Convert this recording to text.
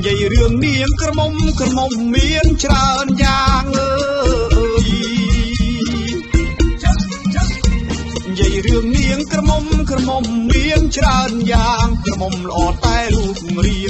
និយាយរឿងនាងក្រមុំក្រមុំមានច្រើនយ៉ាងអើយនិយាយរឿងនាងក្រមុំក្រមុំមានច្រើនយ៉ាងក្រមុំល្អតែរូបរាង